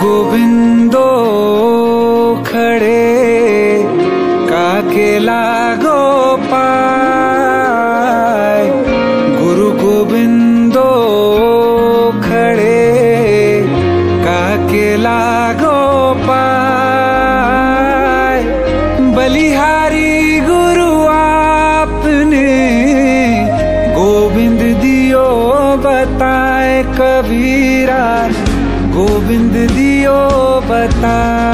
गोविंदो खड़े, काके लागो पाय गुरु गोविंदो खड़े, काके लागो पाय बलिहारी गुरु आपने गोविंद दियो, बताए कबीरा। गोविंद दियो बता।